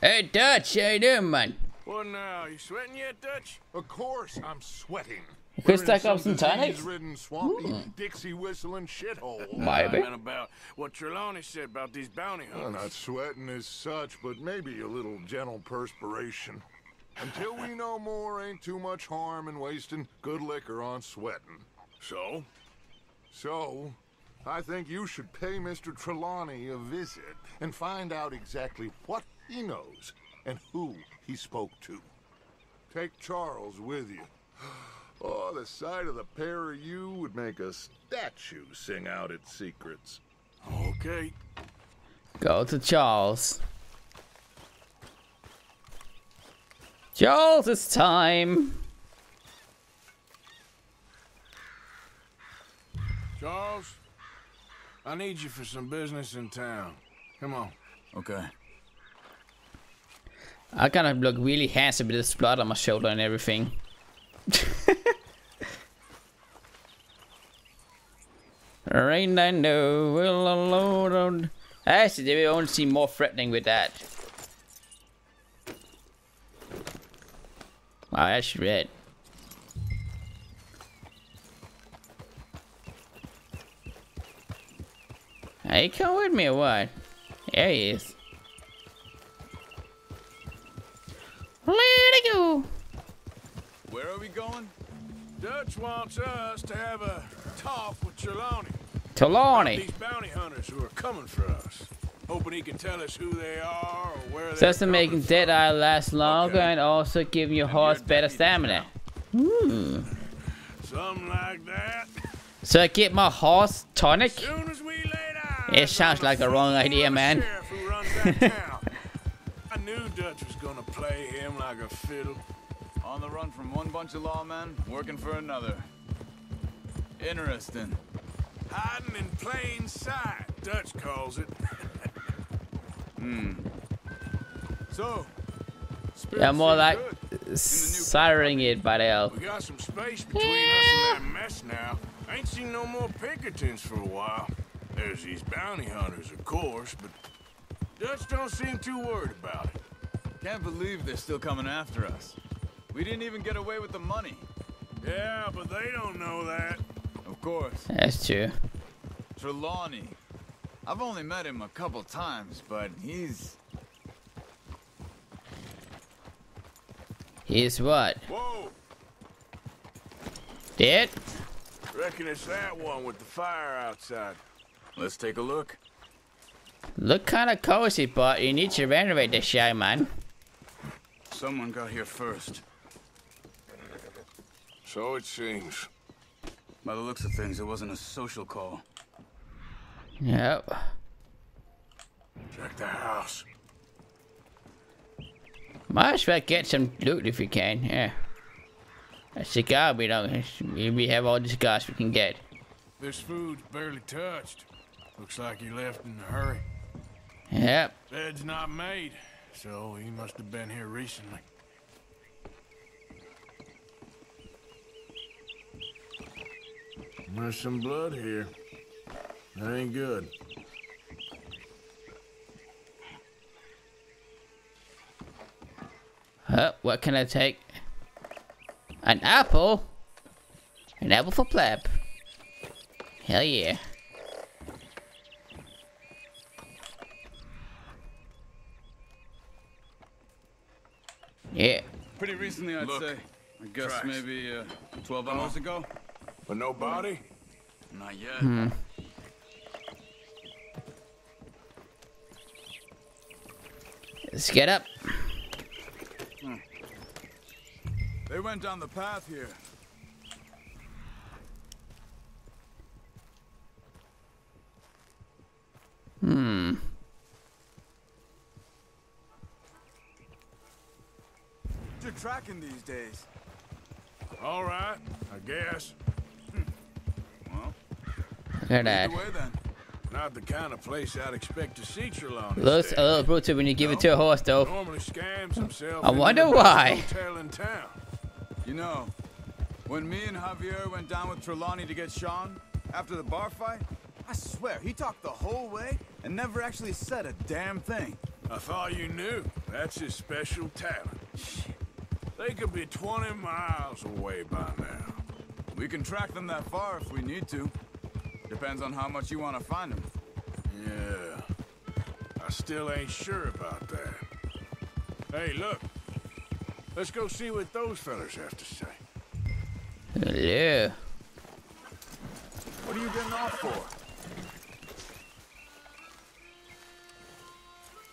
Hey, Dutch, how you doing, man? What now? You sweating yet, Dutch? Of course I'm sweating. You could We're stack up some tonics. disease-ridden, swampy, hmm. Dixie whistling shithole. Maybe. And about what Trelawney said about these bounty Well, hunters. not sweating as such, but maybe a little gentle perspiration. Until we know more, ain't too much harm in wasting good liquor on sweating. So? So, I think you should pay Mr. Trelawney a visit and find out exactly what he knows and who he spoke to. Take Charles with you. Oh, the sight of the pair of you would make a statue sing out its secrets. Okay. Go to Charles. Charles, it's time. Charles, I need you for some business in town. Come on. Okay. I kind of look really handsome with this blood on my shoulder and everything. Rain I know will alone. Actually, they will only seem more threatening with that. Wow, that's red. Hey, come with me or what? There he is. Let it go. Where are we going? Dutch wants us to have a talk with Trelawney. Trelawney. These bounty hunters who are coming for us. Hoping he can tell us who they are or where they're Says to coming make from. Deadeye last longer Okay. and also giving your horse better stamina. Hmm. Something like that. So I get my horse tonic? Soon as we laid eyes It sounds on the like a wrong fool of idea, a man. Dutch was gonna play him like a fiddle. On the run from one bunch of lawmen, working for another. Interesting. Hiding in plain sight, Dutch calls it. Hmm. so, Yeah, more like siring it by the hell. We got some space between us and that mess now. Ain't seen no more Pinkertons for a while. There's these bounty hunters, of course, but Dutch don't seem too worried about it. Can't believe they're still coming after us. We didn't even get away with the money. Yeah, but they don't know that. Of course. That's true. Trelawney. I've only met him a couple times, but he's... He's what? Whoa, Dead? reckon it's that one with the fire outside. Let's take a look. Look kinda cozy, but you need to renovate this shit, man. Someone got here first. So it seems. By the looks of things, it wasn't a social call. Yep. Check the house. Might as well get some loot if you can, yeah. A cigar, we don't. We we have all the cigars we can get. This food's barely touched. Looks like he left in a hurry. Yep. Bed's not made, so he must have been here recently. There's some blood here. That ain't good. What can I take? An apple? An apple for pleb. Hell. Yeah. Recently, I'd Look, say. I guess tracks. maybe uh, 12 hours ago. But no body? Not yet. Hmm. Let's get up. They went down the path here. Hmm. You're these days. All right, I guess. Hmm. Well, Look at way then. Not the kind of place I'd expect to see Trelawney Looks a little brutal when you give it to a horse, though. Normally scams himself. I wonder why. Hotel in town. You know, when me and Javier went down with Trelawney to get Sean, after the bar fight, I swear he talked the whole way and never actually said a damn thing. I thought you knew. That's his special talent. They could be 20 miles away by now. We can track them that far if we need to. Depends on how much you want to find them. Yeah. I still ain't sure about that. Hey, look. Let's go see what those fellas have to say. Yeah. What are you getting off for?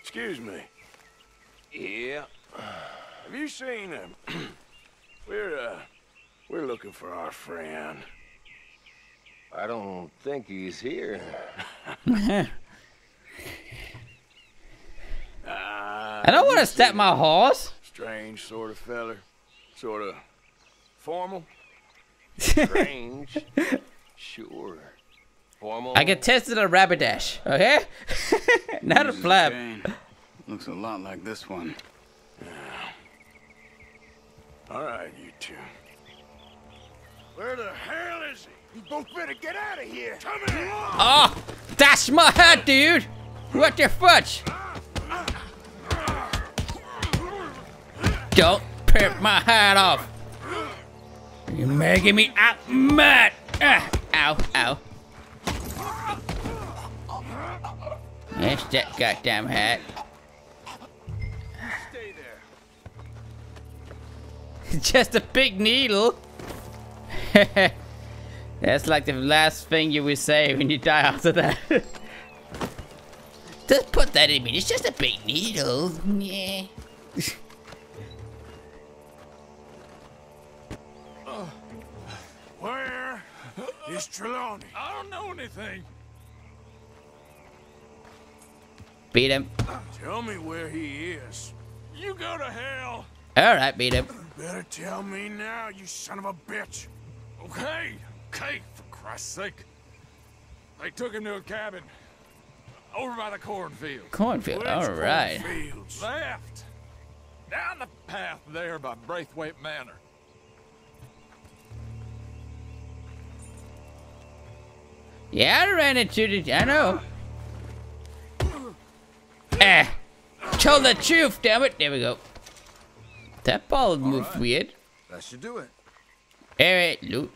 Excuse me. Yeah, Have you seen him? we're, uh, we're looking for our friend. I don't think he's here. Uh, I don't want to step my horse. Strange sort of feller. Sort of formal. Strange. sure. Formal. I get tested a rapidash, okay? Not a Uses flap. Looks a lot like this one. All right, you two. Where the hell is he? You both better get out of here. Come here. Oh, that's my head, dude. What the fudge? Don't rip my hat off. You're making me out mad. Ah, ow, ow. That's that goddamn hat. Just a big needle. That's like the last thing you will say when you die after that. Just put that in me. It's just a big needle. Yeah. Where is Trelawney? I don't know anything. Beat him. Tell me where he is. You go to hell. Alright, beat him. Better tell me now, you son of a bitch. Okay, okay, for Christ's sake. They took him to a cabin over by the cornfield. Cornfield. Alright. cornfields? Left. Down the path there by Braithwaite Manor. Yeah, I ran into the. I know. Eh. Tell the truth, damn it. There we go. That ball moved right. weird. That should do it. Alright, loot.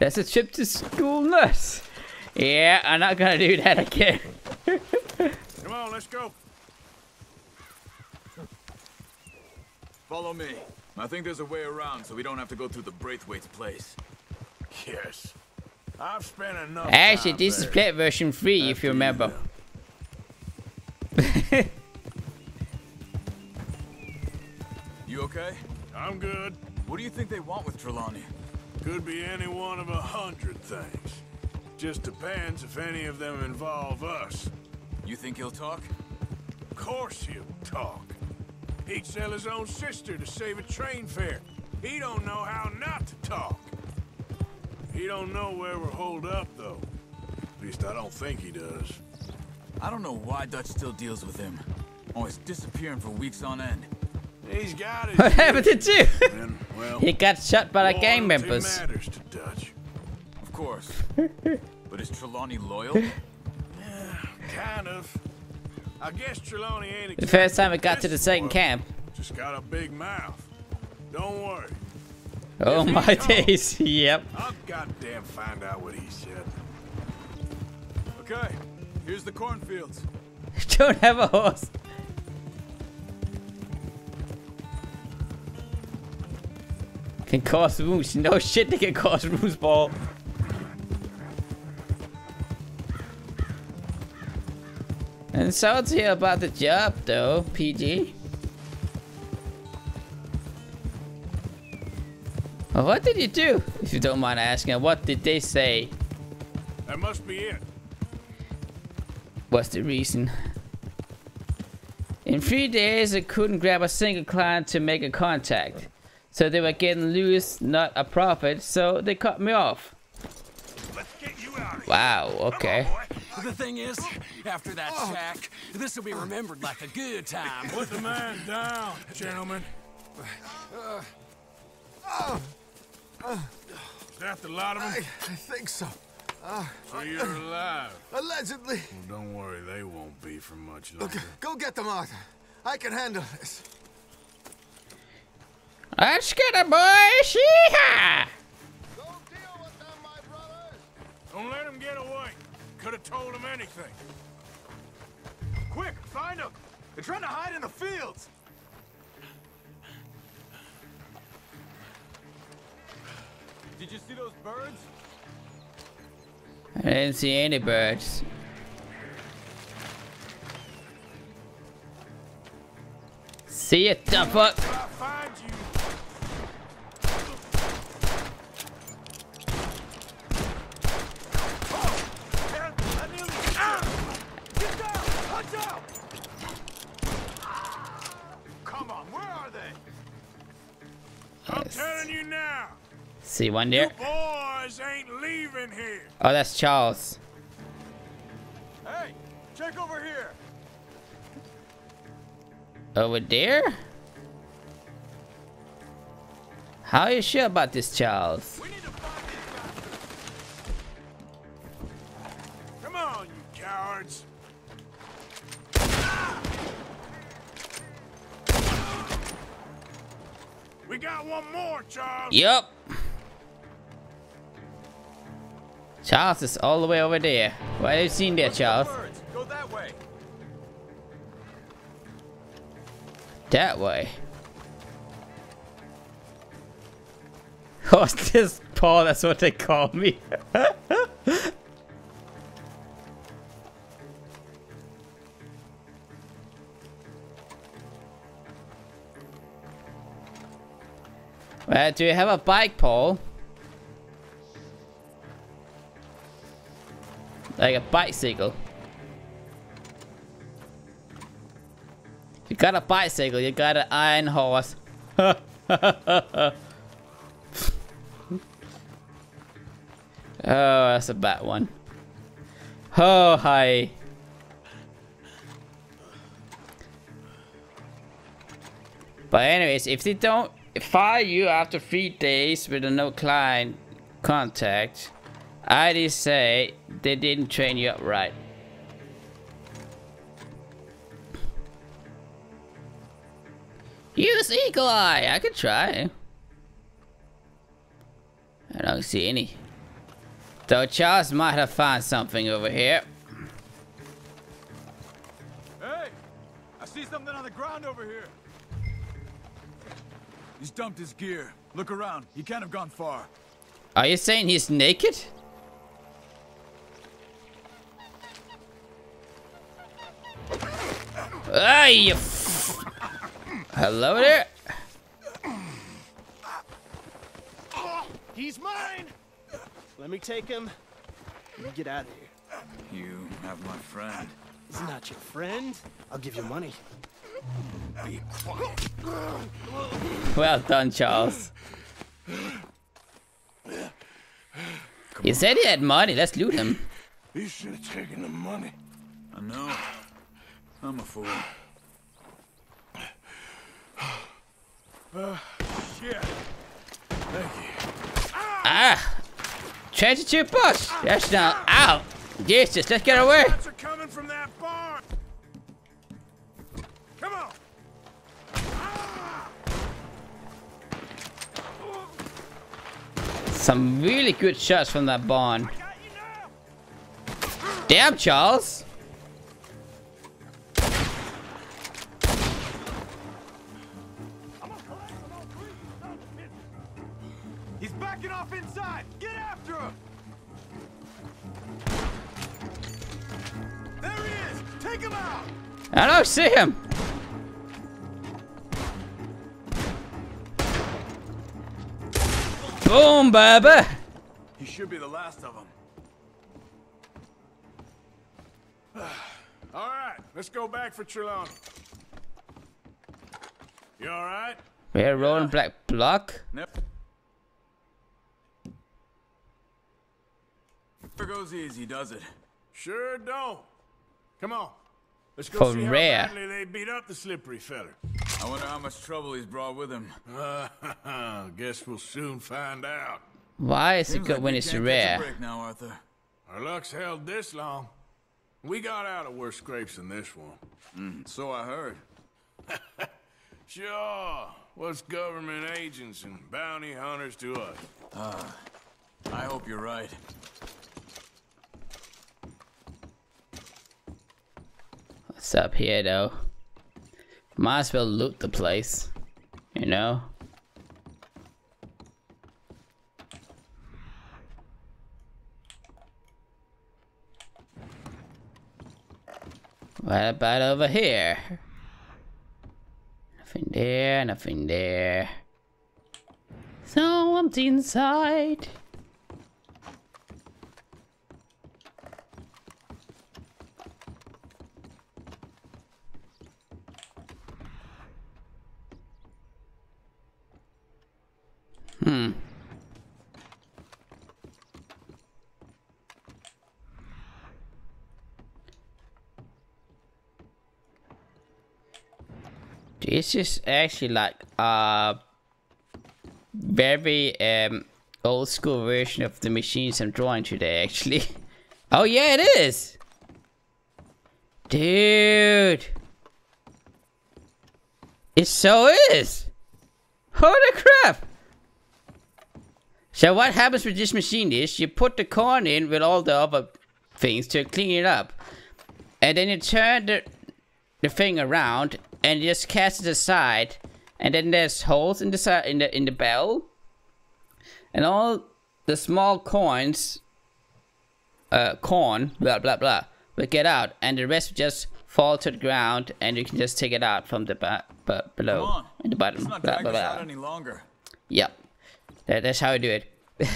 That's a trip to school nurse. Yeah, I'm not gonna do that again. Come on, let's go. Follow me. I think there's a way around so we don't have to go through the Braithwaite's place. Yes. I've spent enough Actually, this is there. play version 3 if you remember. You okay? I'm good. What do you think they want with Trelawney? Could be any one of a hundred things. Just depends if any of them involve us. You think he'll talk? Of course he'll talk. He'd sell his own sister to save a train fare. He don't know how not to talk. He don't know where we're holed up, though. At least I don't think he does. I don't know why Dutch still deals with him. Oh, Always disappearing for weeks on end. He's got it. What happened to you? two? well, he got shot by the gang loyalty members. matters to Dutch. Of course. but is Trelawney loyal? yeah, Kind of. I guess Trelawney ain't The first time we got to the second camp. Just got a big mouth. Don't worry. Oh If my talks- days, yep. I'll goddamn find out what he said. Okay, here's the cornfields. Don't have a horse. Can cause wounds. No shit, they can cause wounds, ball. And sorry to hear about the job, though, PG. Well, what did you do? If you don't mind asking, what did they say? That must be it. What's the reason? In three days, I couldn't grab a single client to make a contact. So they were getting loose, not a profit, so they cut me off. Let's get you out of here. Wow, okay. The thing is, after that oh. shack, this will be remembered like a good time. Put the man down, gentlemen. Uh, uh, uh, is that the lot of them? I think so. So you're uh, alive. Allegedly. Well, don't worry, they won't be for much Look, longer. go get them, Arthur. I can handle this. Let's get a boy. Shee-ha! Go deal with them, my brothers! Don't let them get away. Could have told them anything. Quick, find them! They're trying to hide in the fields! Did you see those birds? I didn't see any birds. See it, the fuck? I'll find you. Man, I nearly... Get down! Watch out! Come on, where are they? I'm telling you now. See one there? Boys ain't leaving here. Oh, that's Charles. Hey, check over here! Over there? How are you sure about this, Charles? We need to find these guys! Come on, you cowards. Ah! We got one more, Charles. Yup. Charles is all the way over there. What have you seen there, Charles? Go that way! That way. What's this, Paul? That's what they call me. well, do you have a bike, Paul? Like a bicycle. You got a bicycle, you got an iron horse. oh, that's a bad one. Oh, hi. But anyways, if they don't fire you after three days with no client contact, I just say they didn't train you up right. Use Eagle Eye. I could try. I don't see any. Though Charles might have found something over here. Hey! I see something on the ground over here! He's dumped his gear. Look around. He can't have gone far. Are you saying he's naked? Hey, you f- Hello there. He's mine! Let me take him. You get out of here. You have my friend. He's not your friend. I'll give you money. Well done, Charles. He said he had money. Let's loot him. You should have taken the money. I know. I'm a fool. Yeah. Thank you. Ah! Treasure to bush. That's not out. Jesus, let's get away. Are coming from that barn. Come on. Some really good shots from that barn. Got you now. Damn, Charles. He's backing off inside! Get after him! There he is! Take him out! I don't see him. Boom, baby. He should be the last of them. All right, let's go back for Trelawney. You all right? We're rolling black block. Never Never goes easy, does it? Sure don't. Come on. Let's go For see rare. how badly they beat up the slippery feller. I wonder how much trouble he's brought with him. Uh, guess we'll soon find out. Why is it good like when we it's can't catch a rare? break now, Arthur. Our luck's held this long. We got out of worse scrapes than this one. Mm, so I heard. Sure. What's government agents and bounty hunters to us? Ah, I hope you're right. Up here, though? Might as well loot the place. You know? What about over here? Nothing there, nothing there. So empty inside. This is actually like a very um old school version of the machines I'm drawing today actually. oh yeah it is! Dude! It so is! Holy crap! So what happens with this machine is you put the corn in with all the other things to clean it up. And then you turn the, the thing around and you just cast it aside. And then there's holes in the side in the in the bell. And all the small coins uh corn, blah blah blah, will get out and the rest will just fall to the ground and you can just take it out from the back but below Come on. in the bottom. Let's not Blah, blah, blah. out any longer. Yep. That, that's how I do it.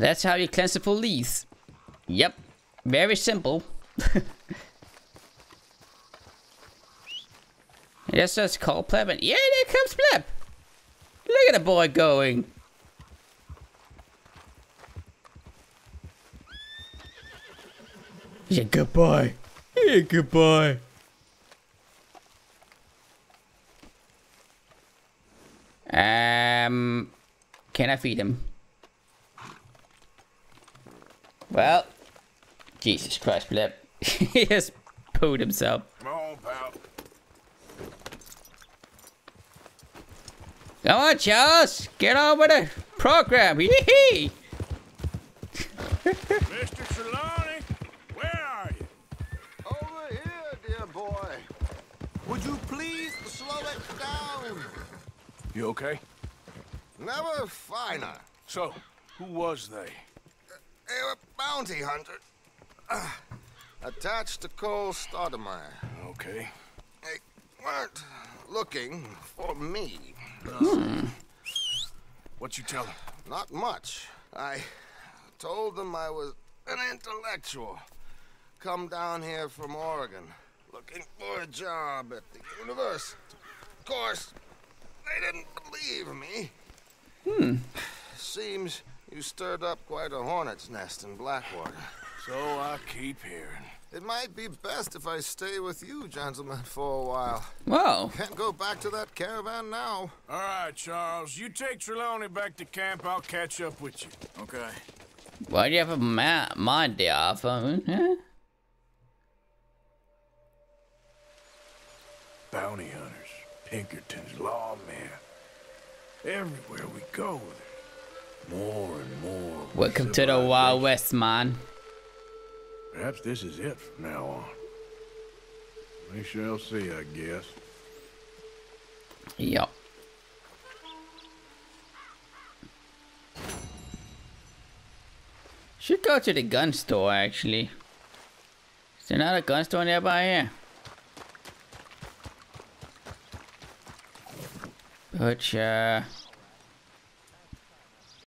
that's how you cleanse the police. Yep. Very simple. Yes, that's called Pleb. and- Yeah, there comes Pleb. Look at the boy going. Yeah, good boy. Yeah, good boy. Um, can I feed him? Well, Jesus Christ, Pleb. he just pooed himself. Come on, pal. Come on, Charles. Get on with the program. Yee Mr. Trelawney, where are you? Over here, dear boy. Would you please slow it down? You okay? Never finer. So, who was they? They were bounty hunter. Uh, attached to Cole Stoudemire. Okay. They weren't looking for me. What you tell them? Not much. I told them I was an intellectual. Come down here from Oregon, looking for a job at the university. Of course, they didn't believe me. Hmm. Seems you stirred up quite a hornet's nest in Blackwater. So I keep hearing. It might be best if I stay with you, gentlemen, for a while. Whoa. Can't go back to that caravan now. All right, Charles. You take Trelawney back to camp. I'll catch up with you. Okay. Why do you have a ma mind there, Arthur? Huh? Bounty hunters, Pinkertons, lawmen. Everywhere we go, there's more and more. Welcome to the Wild West, man. Perhaps this is it from now on. We shall see, I guess. Yup. Should go to the gun store, actually. Is there not a gun store nearby here? Butcher.